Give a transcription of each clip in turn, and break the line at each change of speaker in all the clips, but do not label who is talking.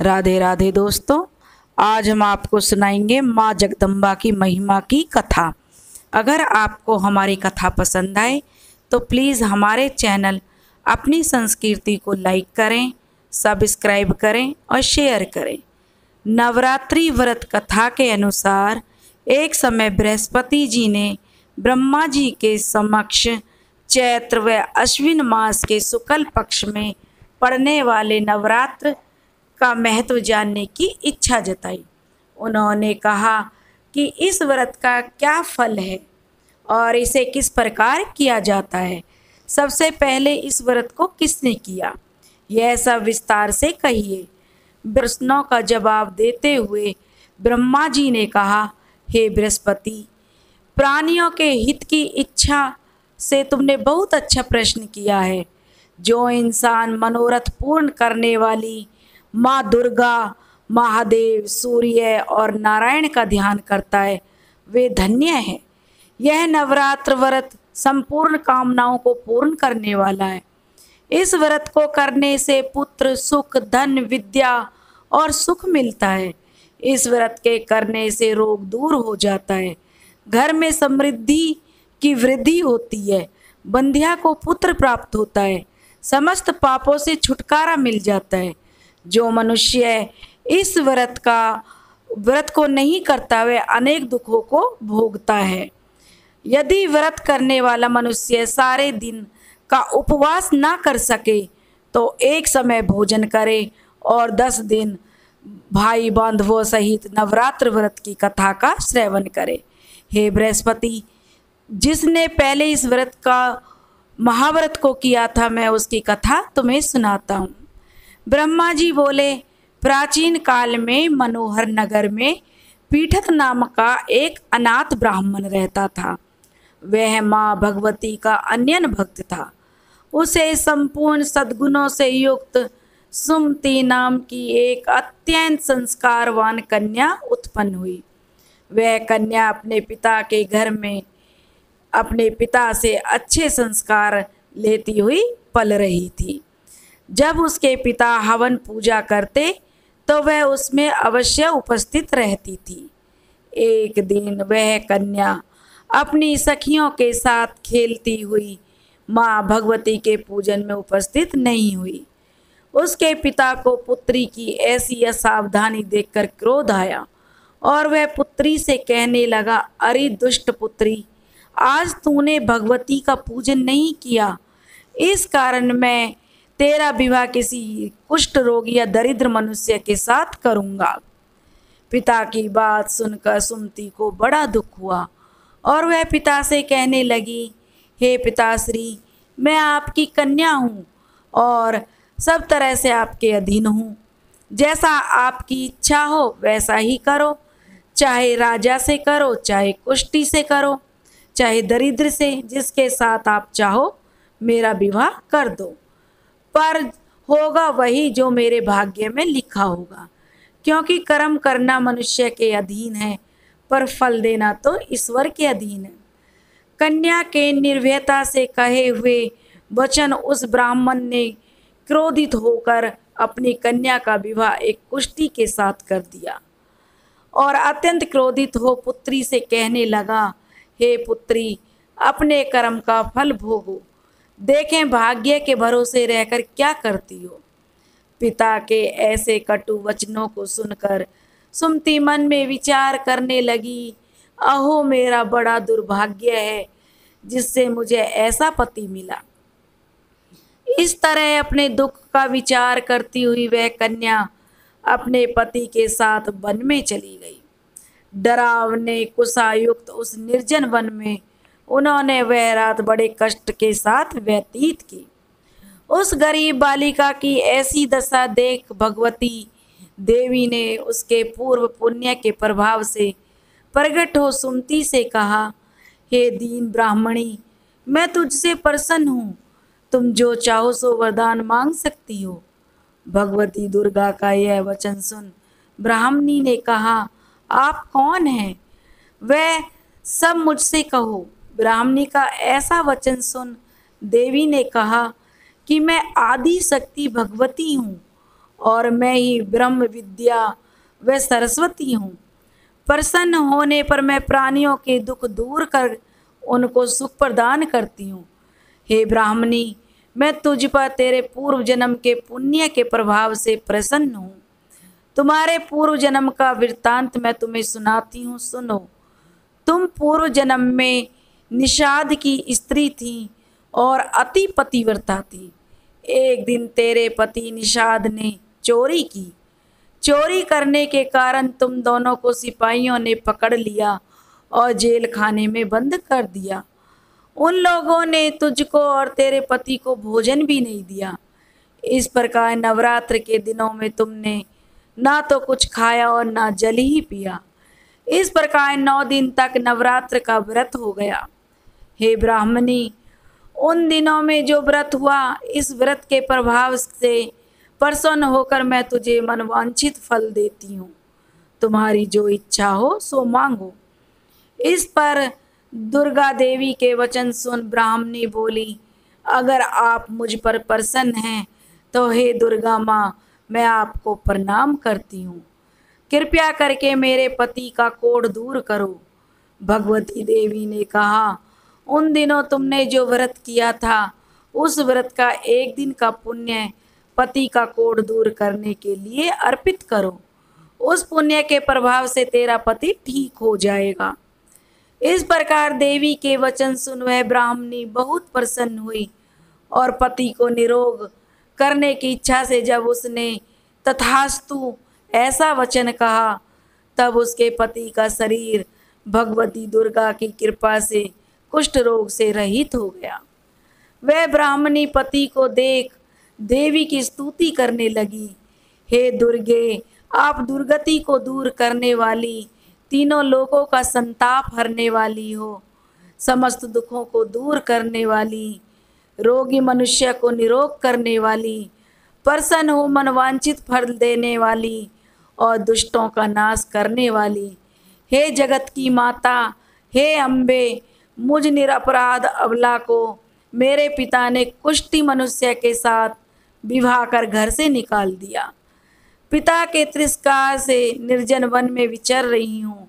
राधे राधे दोस्तों, आज हम आपको सुनाएँगे माँ जगदम्बा की महिमा की कथा। अगर आपको हमारी कथा पसंद आए तो प्लीज़ हमारे चैनल अपनी संस्कृति को लाइक करें, सब्सक्राइब करें और शेयर करें। नवरात्रि व्रत कथा के अनुसार, एक समय बृहस्पति जी ने ब्रह्मा जी के समक्ष चैत्र व अश्विन मास के शुक्ल पक्ष में पड़ने वाले नवरात्र का महत्व जानने की इच्छा जताई। उन्होंने कहा कि इस व्रत का क्या फल है और इसे किस प्रकार किया जाता है? सबसे पहले इस व्रत को किसने किया? यह सब विस्तार से कहिए। प्रश्नों का जवाब देते हुए ब्रह्मा जी ने कहा, हे बृहस्पति, प्राणियों के हित की इच्छा से तुमने बहुत अच्छा प्रश्न किया है। जो इंसान मनोरथ पूर्ण करने वाली माँ दुर्गा, महादेव, सूर्य और नारायण का ध्यान करता है। वे धन्य है। यह नवरात्र व्रत संपूर्ण कामनाओं को पूर्ण करने वाला है। इस व्रत को करने से पुत्र सुख, धन, विद्या और सुख मिलता है। इस व्रत के करने से रोग दूर हो जाता है। घर में समृद्धि की वृद्धि होती है। बंध्या को पुत्र प्राप्त होता है। समस्त पापों से छुटकारा मिल जाता है। जो मनुष्य इस व्रत का, व्रत को नहीं करता वह अनेक दुखों को भोगता है। यदि व्रत करने वाला मनुष्य सारे दिन का उपवास ना कर सके तो एक समय भोजन करे और दस दिन भाई बांधवों सहित नवरात्र व्रत की कथा का श्रवण करे। हे बृहस्पति, जिसने पहले इस व्रत का, महाव्रत को किया था, मैं उसकी कथा तुम्हें सुनाता हूँ। ब्रह्मा जी बोले, प्राचीन काल में मनोहर नगर में पीठक नाम का एक अनाथ ब्राह्मण रहता था। वह माँ भगवती का अन्यन भक्त था। उसे संपूर्ण सद्गुणों से युक्त सुमति नाम की एक अत्यंत संस्कारवान कन्या उत्पन्न हुई। वह कन्या अपने पिता के घर में, अपने पिता से अच्छे संस्कार लेती हुई पल रही थी। जब उसके पिता हवन पूजा करते तो वह उसमें अवश्य उपस्थित रहती थी। एक दिन वह कन्या अपनी सखियों के साथ खेलती हुई, माँ भगवती के पूजन में उपस्थित नहीं हुई। उसके पिता को पुत्री की ऐसी असावधानी देखकर क्रोध आया और वह पुत्री से कहने लगा, अरे दुष्ट पुत्री, आज तूने भगवती का पूजन नहीं किया। इस कारण मैं तेरा विवाह किसी कुष्ठ रोगी या दरिद्र मनुष्य के साथ करूँगा। पिता की बात सुनकर सुमति को बड़ा दुख हुआ और वह पिता से कहने लगी, हे पिताश्री, मैं आपकी कन्या हूँ और सब तरह से आपके अधीन हूँ। जैसा आपकी इच्छा हो, वैसा ही करो। चाहे राजा से करो, चाहे कुश्ती से करो, चाहे दरिद्र से, जिसके साथ आप चाहो, मेरा विवाह कर दो। पर होगा वही जो मेरे भाग्य में लिखा होगा। क्योंकि कर्म करना मनुष्य के अधीन है, पर फल देना तो ईश्वर के अधीन है। कन्या के निर्भयता से कहे हुए वचन उस ब्राह्मण ने क्रोधित होकर अपनी कन्या का विवाह एक कुश्ती के साथ कर दिया और अत्यंत क्रोधित हो पुत्री से कहने लगा, हे पुत्री, अपने कर्म का फल भोगो। देखें भाग्य के भरोसे रहकर क्या करती हो? पिता के ऐसे कटु वचनों को सुनकर सुमती मन में विचार करने लगी, अहो, मेरा बड़ा दुर्भाग्य है, जिससे मुझे ऐसा पति मिला। इस तरह अपने दुख का विचार करती हुई वह कन्या अपने पति के साथ वन में चली गई। डरावने, कुशायुक्त उस निर्जन वन में उन्होंने वह रात बड़े कष्ट के साथ व्यतीत की। उस गरीब बालिका की ऐसी दशा देख भगवती देवी ने उसके पूर्व पुण्य के प्रभाव से प्रगट हो सुमति से कहा, हे दीन ब्राह्मणी, मैं तुझसे प्रसन्न हूँ। तुम जो चाहो सो वरदान मांग सकती हो भगवती दुर्गा का यह वचन सुन ब्राह्मणी ने कहा, आप कौन हैं? वह सब मुझसे कहो। ब्राह्मणी का ऐसा वचन सुन देवी ने कहा कि मैं आदि शक्ति भगवती हूँ और मैं ही ब्रह्म विद्या व सरस्वती हूँ। प्रसन्न होने पर मैं प्राणियों के दुख दूर कर उनको सुख प्रदान करती हूँ। हे ब्राह्मणी, मैं तुझ पर तेरे पूर्व जन्म के पुण्य के प्रभाव से प्रसन्न हूँ। तुम्हारे पूर्व जन्म का वृत्तांत मैं तुम्हें सुनाती हूँ, सुनो। तुम पूर्व जन्म में निषाद की स्त्री थी और अति पतिव्रता थी। एक दिन तेरे पति निषाद ने चोरी की। चोरी करने के कारण तुम दोनों को सिपाहियों ने पकड़ लिया और जेल खाने में बंद कर दिया। उन लोगों ने तुझको और तेरे पति को भोजन भी नहीं दिया। इस प्रकार नवरात्र के दिनों में तुमने ना तो कुछ खाया और ना जल ही पिया। इस प्रकार नौ दिन तक नवरात्र का व्रत हो गया। हे ब्राह्मणी, उन दिनों में जो व्रत हुआ, इस व्रत के प्रभाव से प्रसन्न होकर मैं तुझे मनवांछित फल देती हूँ। तुम्हारी जो इच्छा हो, सो मांगो। इस पर दुर्गा देवी के वचन सुन ब्राह्मणी बोली, अगर आप मुझ पर प्रसन्न हैं तो हे दुर्गा माँ, मैं आपको प्रणाम करती हूँ। कृपया करके मेरे पति का कोड दूर करो। भगवती देवी ने कहा उन दिनों तुमने जो व्रत किया था, उस व्रत का एक दिन का पुण्य पति का कोड दूर करने के लिए अर्पित करो। उस पुण्य के प्रभाव से तेरा पति ठीक हो जाएगा। इस प्रकार देवी के वचन सुन वह ब्राह्मणी बहुत प्रसन्न हुई और पति को निरोग करने की इच्छा से जब उसने तथास्तु ऐसा वचन कहा, तब उसके पति का शरीर भगवती दुर्गा की कृपा से कुष्ठ रोग से रहित हो गया। वह ब्राह्मणी पति को देख देवी की स्तुति करने लगी। हे दुर्गे, आप दुर्गति को दूर करने वाली, तीनों लोगों का संताप हरने वाली हो। समस्त दुखों को दूर करने वाली, रोगी मनुष्य को निरोग करने वाली, प्रसन्न हो मनवांचित फल देने वाली और दुष्टों का नाश करने वाली। हे जगत की माता, हे अम्बे मुझ निरपराध अबला को मेरे पिता ने कुष्टि मनुष्य के साथ विवाह कर घर से निकाल दिया। पिता के तिरस्कार से निर्जन वन में विचर रही हूँ।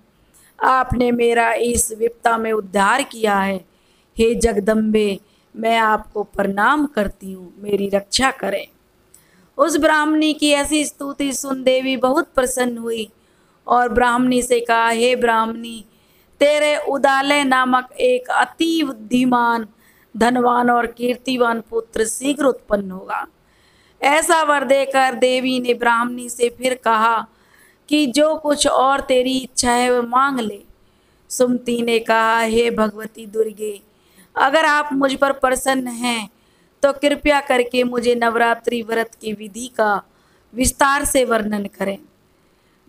आपने मेरा इस विपता में उद्धार किया है। हे जगदम्बे, मैं आपको प्रणाम करती हूँ। मेरी रक्षा करें। उस ब्राह्मणी की ऐसी स्तुति सुन देवी बहुत प्रसन्न हुई और ब्राह्मणी से कहा, हे ब्राह्मणी तेरे उदालय नामक एक अति बुद्धिमान, धनवान और कीर्तिवान पुत्र शीघ्र उत्पन्न होगा। ऐसा वर देकर देवी ने ब्राह्मणी से फिर कहा कि जो कुछ और तेरी इच्छा है वह मांग ले। सुमति ने कहा, हे भगवती दुर्गे, अगर आप मुझ पर प्रसन्न हैं तो कृपया करके मुझे नवरात्रि व्रत की विधि का विस्तार से वर्णन करें।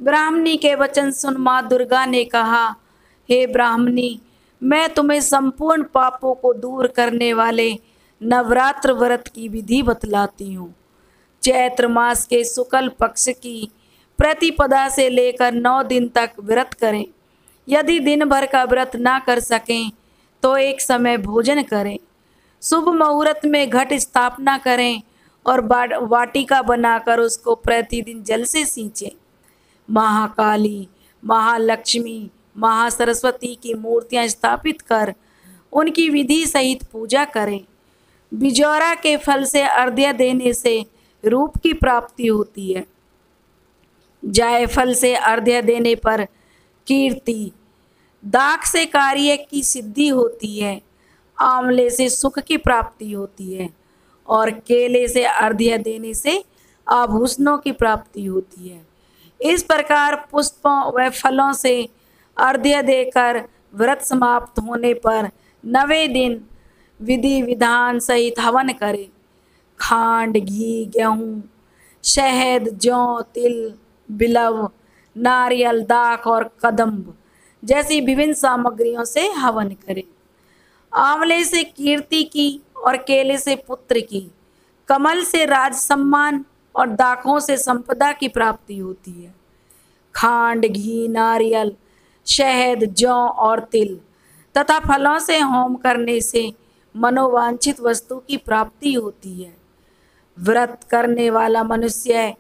ब्राह्मणी के वचन सुन माँ दुर्गा ने कहा हे ब्राह्मणी, मैं तुम्हें संपूर्ण पापों को दूर करने वाले नवरात्र व्रत की विधि बतलाती हूँ। चैत्र मास के शुक्ल पक्ष की प्रतिपदा से लेकर नौ दिन तक व्रत करें। यदि दिन भर का व्रत ना कर सकें तो एक समय भोजन करें। शुभ मुहूर्त में घट स्थापना करें और वाटिका बनाकर उसको प्रतिदिन जल से सींचें। महाकाली, महालक्ष्मी महासरस्वती की मूर्तियाँ स्थापित कर उनकी विधि सहित पूजा करें। बिजौरा के फल से अर्ध्य देने से रूप की प्राप्ति होती है। जायफल से अर्ध्य देने पर कीर्ति दाग से कार्य की सिद्धि होती है, आंवले से सुख की प्राप्ति होती है और केले से अर्ध्य देने से आभूषणों की प्राप्ति होती है। इस प्रकार पुष्पों व फलों से अर्ध्य देकर व्रत समाप्त होने पर नवे दिन विधि विधान सहित हवन करें। खांड, घी, गेहूँ, शहद, जौ, तिल, बिलव, नारियल, दाख और कदम्ब जैसी विभिन्न सामग्रियों से हवन करें। आंवले से कीर्ति की और केले से पुत्र की, कमल से राज सम्मान और दाखों से संपदा की प्राप्ति होती है। खांड, घी, नारियल शहद, जौ और तिल तथा फलों से होम करने से मनोवांछित वस्तु की प्राप्ति होती है। व्रत करने वाला मनुष्य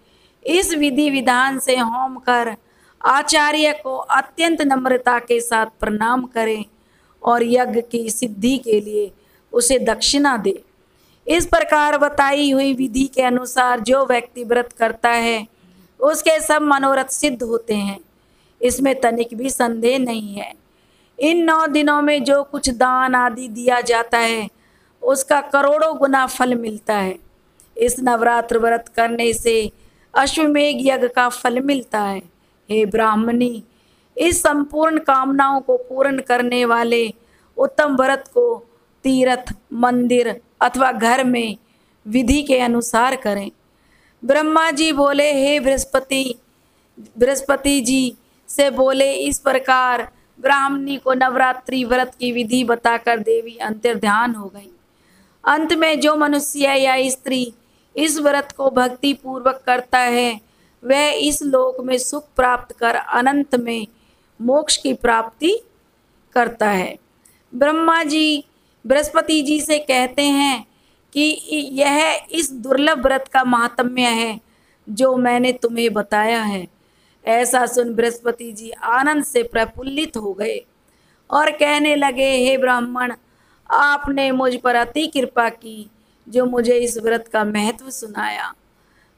इस विधि विधान से होम कर आचार्य को अत्यंत नम्रता के साथ प्रणाम करें और यज्ञ की सिद्धि के लिए उसे दक्षिणा दे। इस प्रकार बताई हुई विधि के अनुसार जो व्यक्ति व्रत करता है, उसके सब मनोरथ सिद्ध होते हैं। इसमें तनिक भी संदेह नहीं है। इन नौ दिनों में जो कुछ दान आदि दिया जाता है, उसका करोड़ों गुना फल मिलता है। इस नवरात्र व्रत करने से अश्वमेघ यज्ञ का फल मिलता है। हे ब्राह्मणी, इस संपूर्ण कामनाओं को पूर्ण करने वाले उत्तम व्रत को तीर्थ, मंदिर अथवा घर में विधि के अनुसार करें। ब्रह्मा जी बोले, हे बृहस्पति बृहस्पति जी से बोले, इस प्रकार ब्राह्मणी को नवरात्रि व्रत की विधि बताकर देवी अंतर्ध्यान हो गई। अंत में जो मनुष्य या स्त्री इस व्रत को भक्ति पूर्वक करता है, वह इस लोक में सुख प्राप्त कर अनंत में मोक्ष की प्राप्ति करता है। ब्रह्मा जी बृहस्पति जी से कहते हैं कि यह इस दुर्लभ व्रत का महात्म्य है, जो मैंने तुम्हें बताया है। ऐसा सुन बृहस्पति जी आनंद से प्रफुल्लित हो गए और कहने लगे, हे ब्राह्मण, आपने मुझ पर अति कृपा की जो मुझे इस व्रत का महत्व सुनाया।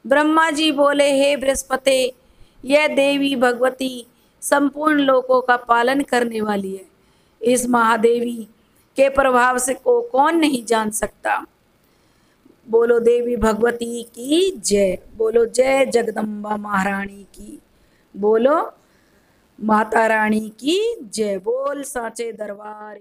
ब्रह्मा जी बोले, हे बृहस्पति, यह देवी भगवती संपूर्ण लोकों का पालन करने वाली है। इस महादेवी के प्रभाव से को कौन नहीं जान सकता? बोलो, देवी भगवती की जय। बोलो, जय जगदम्बा महारानी की। बोलो माता रानी की जय बोल साचे दरबार